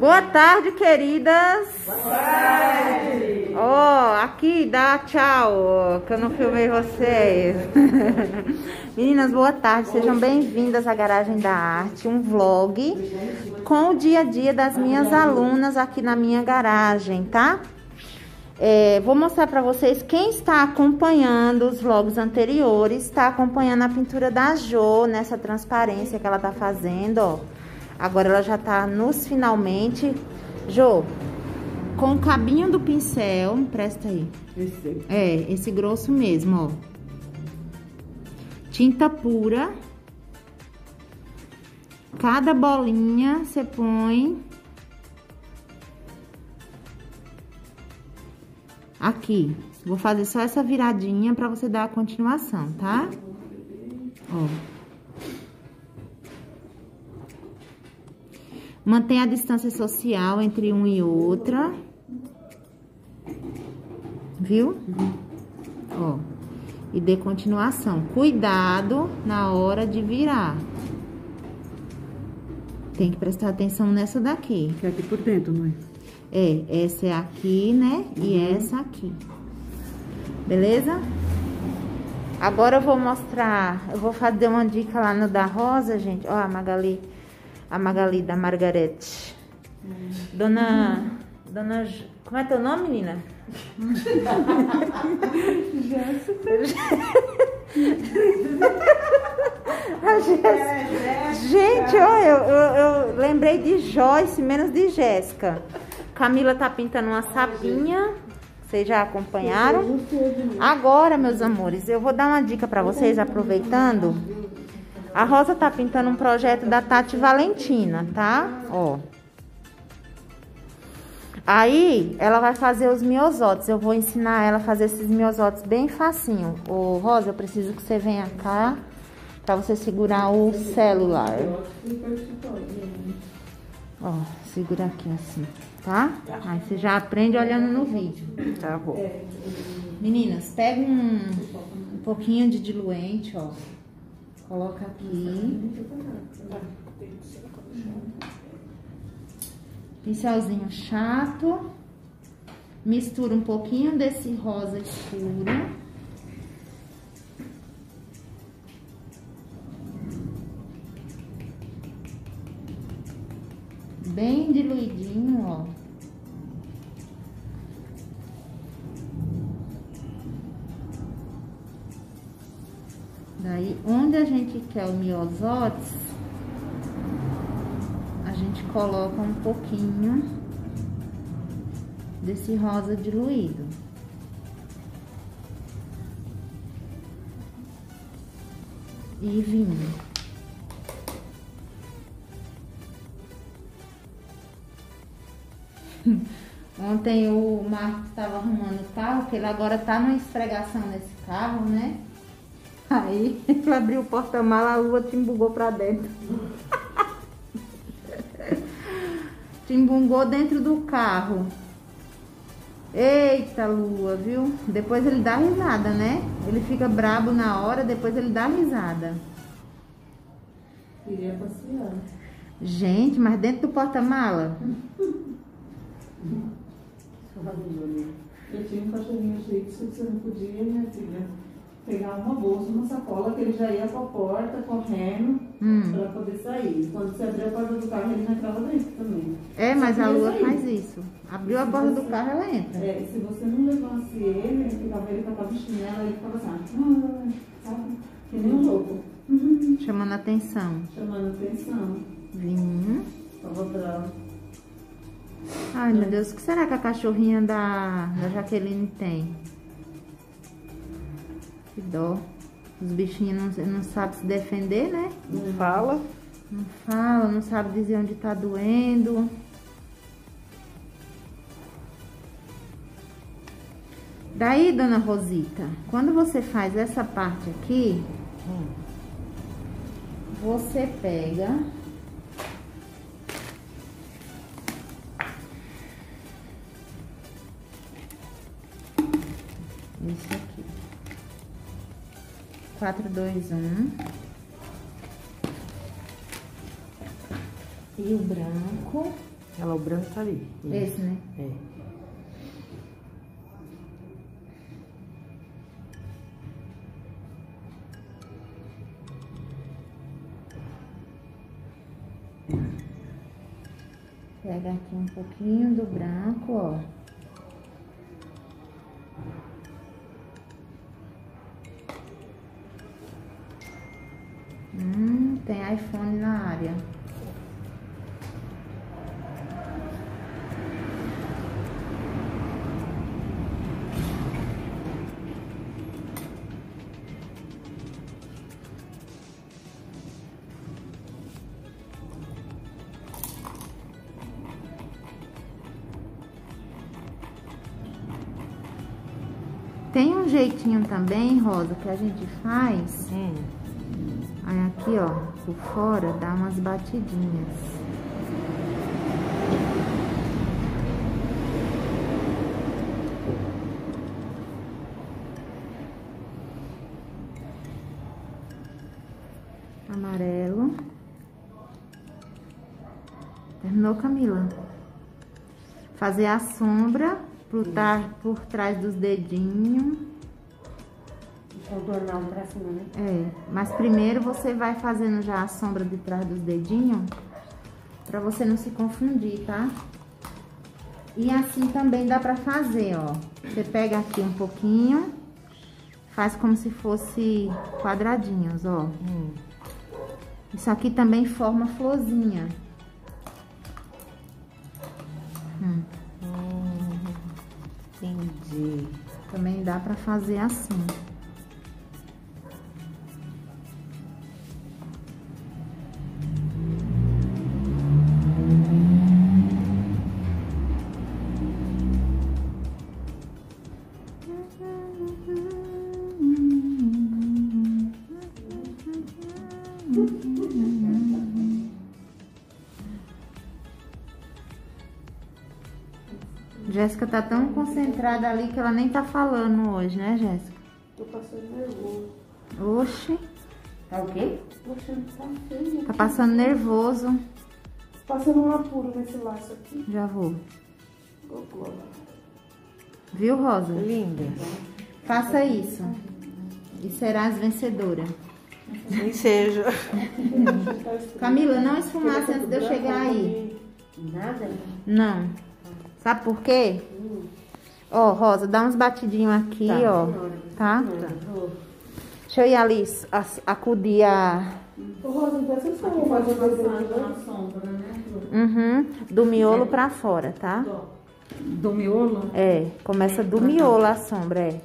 Boa tarde, queridas. Boa tarde. Ó, oh, aqui dá tchau, que eu não filmei vocês. Meninas, boa tarde. Sejam bem-vindas à Garagem da Arte, um vlog com o dia a dia das minhas alunas aqui na minha garagem, tá? É, vou mostrar para vocês quem está acompanhando os vlogs anteriores, está acompanhando a pintura da Jo nessa transparência que ela tá fazendo, ó. Agora ela já tá nos finalmente. Jo, com o cabinho do pincel, presta aí. Esse. É, esse grosso mesmo, ó. Tinta pura. Cada bolinha você põe Aqui, vou fazer só essa viradinha pra você dar a continuação, tá? Ó. Mantém a distância social entre um e outra. Viu? Ó. E dê continuação. Cuidado na hora de virar. Tem que prestar atenção nessa daqui. Que é aqui por dentro, não é? É, essa é aqui, né? E uhum. essa aqui. Beleza? Agora eu vou mostrar, eu vou fazer uma dica lá no da Rosa, gente. Ó, a Magali, a Magali da Margarete. Uhum. Dona, dona, como é teu nome, menina? Jéssica. Gente, ó, eu, eu, eu lembrei de Joyce, menos de Jéssica. Camila tá pintando uma sapinha. Vocês já acompanharam? Agora, meus amores, eu vou dar uma dica para vocês, aproveitando. A Rosa tá pintando um projeto da Tati Valentina, tá? Ó. Aí, ela vai fazer os miosotes. Eu vou ensinar ela a fazer esses miosotes bem facinho. Ô, Rosa, eu preciso que você venha cá pra você segurar o celular. Ó, segura aqui assim tá? tá? Aí você já aprende olhando no vídeo. Tá bom. Meninas, pega um, um pouquinho de diluente, ó. Coloca aqui. Pincelzinho chato. Mistura um pouquinho desse rosa escuro. bem diluidinho, gente quer o miosotes, a gente coloca um pouquinho desse rosa diluído. E vinho. Ontem o Marcos estava arrumando o carro, porque ele agora tá numa esfregação nesse carro, né? Aí ele abriu o porta-mala, a lua timbugou pra dentro. timbungou dentro do carro. Eita, lua, viu? Depois ele dá risada, né? Ele fica brabo na hora, depois ele dá risada. Queria passear. Gente, mas dentro do porta-mala? Eu tinha um cachorrinho egípcio que você não podia, minha filha, pegar uma bolsa, uma sacola, que ele já ia para a porta correndo hum. para poder sair. Quando você abrir a porta do carro, ele entrava dentro também. É, mas a lua sair. faz isso. Abriu a porta do carro, ela entra. É, se você não levasse ele, ele ficava, ele tacava o chinelo, ele ficava assim, ah, sabe? Que nem um louco. Uhum. Chamando atenção. Chamando atenção. Vinho. Tava bravo. Ai, meu Deus, o que será que a cachorrinha da, da Jaqueline tem? Que dó. Os bichinhos não, não sabem se defender, né? Não fala. Não fala, não sabe dizer onde tá doendo. Daí, dona Rosita, quando você faz essa parte aqui, você pega Esse aqui. Quatro, dois, um. E o branco, Ela, o branco tá ali. Esse, né? É. Pega aqui um pouquinho do branco, ó. Tem iPhone na área. Tem um jeitinho também, Rosa, que a gente faz. Hum. Aí aqui, ó, por fora, dá umas batidinhas. Amarelo. Terminou, Camila? Fazer a sombra por, por trás dos dedinhos. Contornar um pra cima, né? É, mas primeiro você vai fazendo já a sombra de trás dos dedinhos, pra você não se confundir, tá? E assim também dá pra fazer, ó. Você pega aqui um pouquinho, faz como se fosse quadradinhos, ó. Hum. Isso aqui também forma florzinha. Hum, Hum, entendi. também dá pra fazer assim. Jéssica tá tão concentrada ali que ela nem tá falando hoje, né, Jéssica? Tô passando nervoso. Oxi, Tá o quê? Poxa, tá feio. tá passando nervoso. Passando um apuro nesse laço aqui. Já vou. Viu, Rosa? Linda. Faça isso. E serás vencedora. Nem seja. Camila, não esfumaça antes de eu chegar aí. Nada? Não. Sabe por quê? Ó, Rosa, dá uns batidinhos aqui, ó. Tá? Deixa eu ir ali acudir a... Ô, Rosa, então você sabe fazer uma sombra, né? Uhum, do miolo pra fora, tá? Do miolo? É, começa do miolo a sombra, é.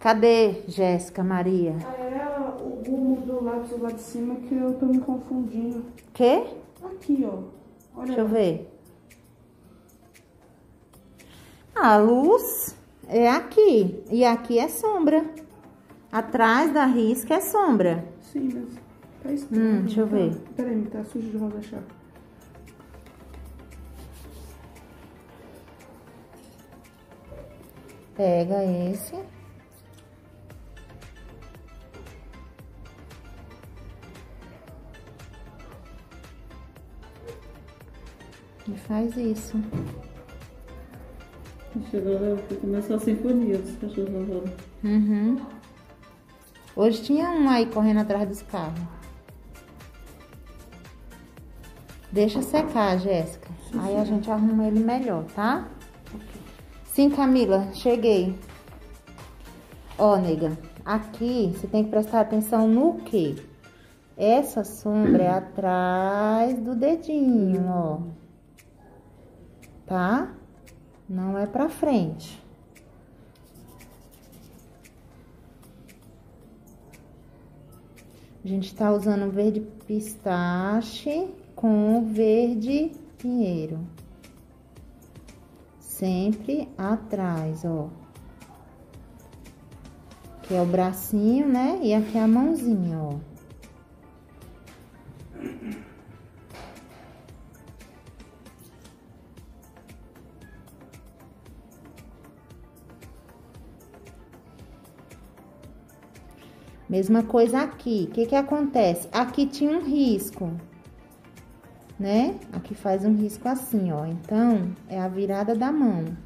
Cadê Jéssica Maria? Ah, é o do lápis lá de cima que eu tô me confundindo. Quê? Aqui, ó. Olha Deixa eu lá. ver. A luz é aqui. E aqui é sombra. Atrás da risca é sombra. Sim, mas tá estranho. Hum, deixa eu Tá- ver. Peraí, tá sujo de rosa chá. Pega esse. Faz isso. Chegou, começou a sinfonia dos cachorros lavando. Uhum. Hoje tinha um aí correndo atrás dos carros. Deixa secar, Jéssica. Aí a gente arruma ele melhor, tá? Sim, Camila, cheguei. Ó, nega, aqui você tem que prestar atenção no que? Essa sombra é atrás do dedinho, ó. Tá? Não é pra frente. A gente tá usando verde pistache com verde pinheiro. Sempre atrás, ó. Aqui é o bracinho, né? E aqui é a mãozinha, ó. Mesma coisa aqui. O que que acontece? Aqui tinha um risco, né? Aqui faz um risco assim, ó. Então, é a virada da mão.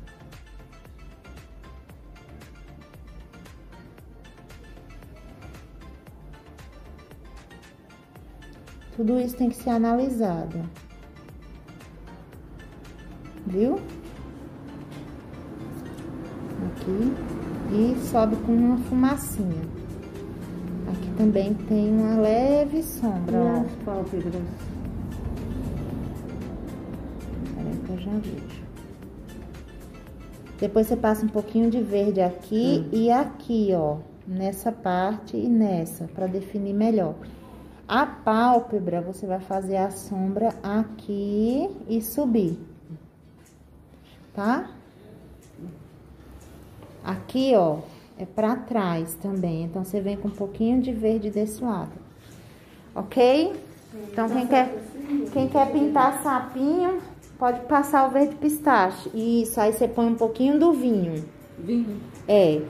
Tudo isso tem que ser analisado. Viu? Aqui. E sobe com uma fumacinha. Também tem uma leve sombra, ó. As pálpebras. Peraí que eu já vejo. Depois você passa um pouquinho de verde aqui e aqui, ó. Nessa parte e nessa, pra definir melhor. A pálpebra, você vai fazer a sombra aqui e subir. Tá? Aqui, ó, é pra trás também. Então, você vem com um pouquinho de verde desse lado. Ok? Então, quem quer, quem quer pintar sapinho, pode passar o verde pistache. Isso, aí você põe um pouquinho do vinho. Vinho. É,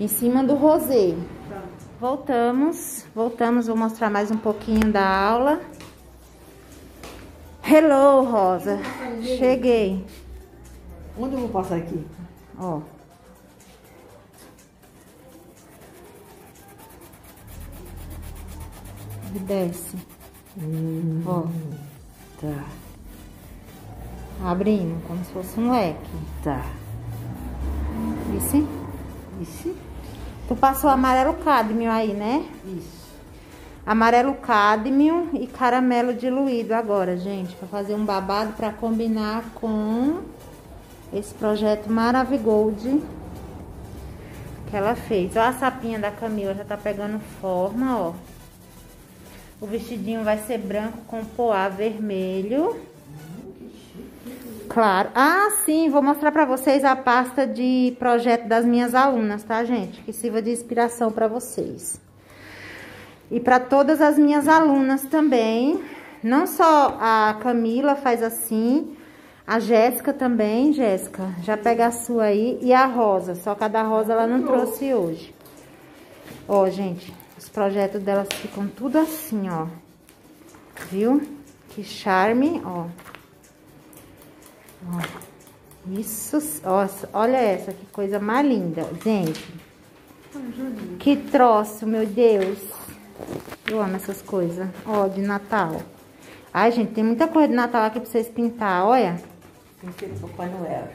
em cima do rosé. Tá. Voltamos, voltamos, vou mostrar mais um pouquinho da aula. Hello, Rosa. Cheguei. Onde eu vou passar aqui? Ó. E desce. Ó, Tá, abrindo, como se fosse um leque. tá. Isso? Isso? Tu passou amarelo cádmio aí, né? Isso. Amarelo cádmio e caramelo diluído agora, gente, para fazer um babado para combinar com esse projeto Maravigold que ela fez. Ó, a sapinha da Camila já tá pegando forma, ó. O vestidinho vai ser branco com poá vermelho. Claro. Ah, sim, vou mostrar pra vocês a pasta de projeto das minhas alunas, tá, gente? Que sirva de inspiração pra vocês. E para todas as minhas alunas também. Não só a Camila faz assim, a Jéssica também, Jéssica, já pega a sua aí. E a Rosa, só que a da Rosa ela não trouxe hoje. Ó, gente, os projetos delas ficam tudo assim, ó. Viu? Que charme, ó. Ó. Isso, ó, olha essa, que coisa mais linda, gente. Que troço, meu Deus. Eu amo essas coisas. Ó, de Natal. Ai, gente, tem muita coisa de Natal aqui pra vocês pintar, olha. Tem que ser Papai Noel.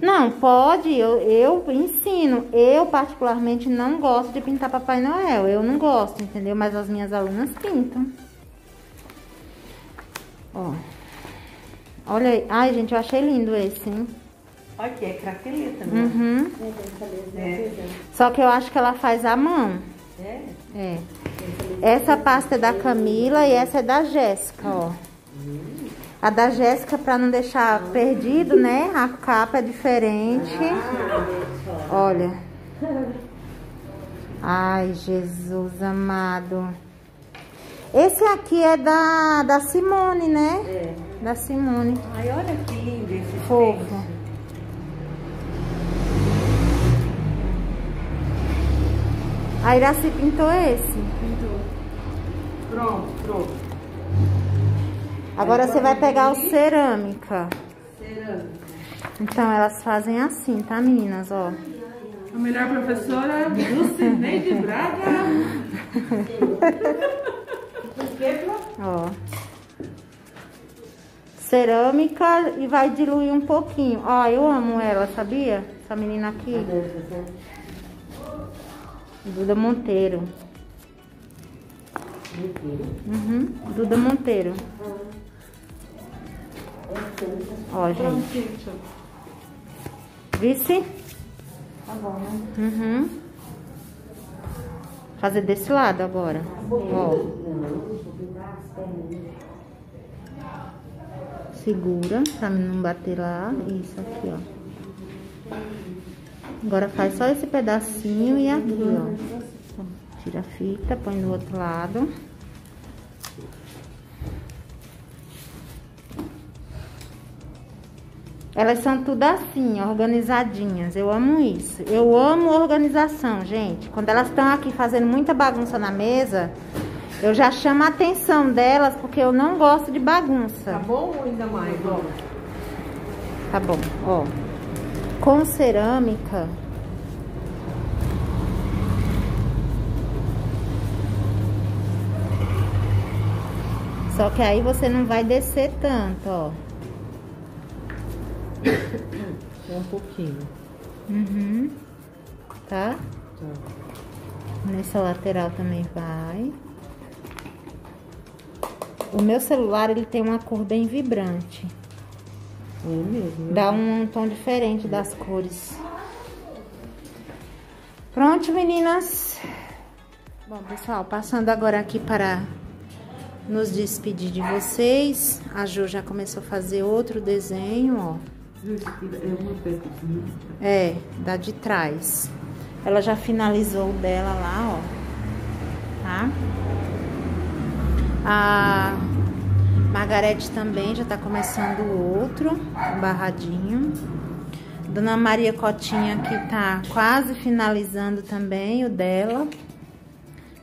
Não, pode, eu, eu ensino. Eu, particularmente, não gosto de pintar Papai Noel. Eu não gosto, entendeu? Mas as minhas alunas pintam. Ó. Olha aí. Ai, gente, eu achei lindo esse, hein? Olha aqui, é craqueleta, né? Uhum. É. Só que eu acho que ela faz à mão. É. É. Essa pasta é da Camila e essa é da Jéssica, ó. A da Jéssica, pra não deixar perdido, né? A capa é diferente. Olha. Ai, Jesus amado. Esse aqui é da, da Simone, né? É. Da Simone. Ai, olha que lindo esse Fofo. peixe. A Iraci pintou esse. Pronto, pronto. Agora você vai pegar o cerâmica. Cerâmica. Então, elas fazem assim, tá, meninas? Ó. A melhor professora do Cineide Braga. Ó. Cerâmica e vai diluir um pouquinho. Ó, eu amo ela, sabia? Essa menina aqui. Duda Monteiro. Uhum, Duda Monteiro. Ó, gente. Vice? Tá bom, né? Uhum. Fazer desse lado agora. Ó. Segura pra não bater lá. Isso aqui, ó. Agora faz só esse pedacinho e aqui, ó. Tira a fita, põe do outro lado. Elas são tudo assim, organizadinhas. Eu amo isso. Eu amo organização, gente. Quando elas estão aqui fazendo muita bagunça na mesa, eu já chamo a atenção delas porque eu não gosto de bagunça. Tá bom ou ainda mais? Ó. Tá bom, ó. Com cerâmica. Só que aí você não vai descer tanto, ó. Só um pouquinho. Uhum. Tá? Tá. Nessa lateral também vai. O meu celular, ele tem uma cor bem vibrante. É mesmo. Dá um tom diferente das cores. Pronto, meninas. Bom, pessoal, passando agora aqui para nos despedir de vocês. A Ju já começou a fazer outro desenho, ó. É da de trás. Ela já finalizou o dela lá, ó. Tá? A Margarete também já tá começando o outro, um barradinho. Dona Maria Cotinha aqui tá quase finalizando também o dela.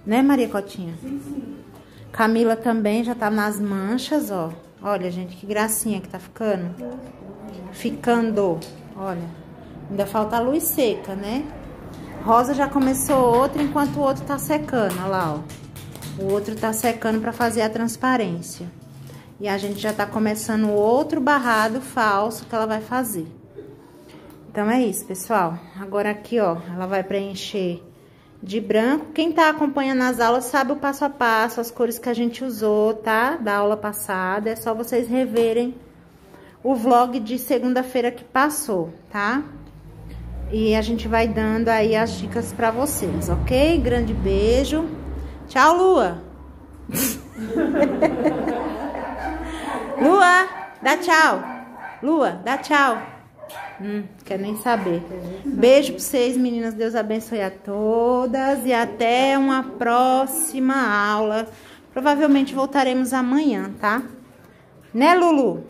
Né, Maria Cotinha? Sim, sim. Camila também já tá nas manchas, ó. Olha, gente, que gracinha que tá ficando. Ficando, olha. Ainda falta a luz seca, né? Rosa já começou outra, enquanto o outro tá secando, olha lá, ó. O outro tá secando pra fazer a transparência. E a gente já tá começando outro barrado falso que ela vai fazer. Então, é isso, pessoal. Agora aqui, ó, ela vai preencher de branco. Quem tá acompanhando as aulas sabe o passo a passo, as cores que a gente usou, tá? Da aula passada. É só vocês reverem o vlog de segunda-feira que passou, tá? E a gente vai dando aí as dicas pra vocês, ok? Grande beijo. Tchau, Lua! Lua, dá tchau. Lua, dá tchau. Hum, quer nem saber. Beijo pra vocês, meninas. Deus abençoe a todas. E até uma próxima aula. Provavelmente voltaremos amanhã, tá? Né, Lulu?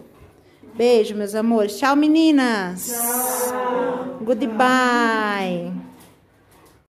Beijo, meus amores. Tchau, meninas. Tchau. Goodbye.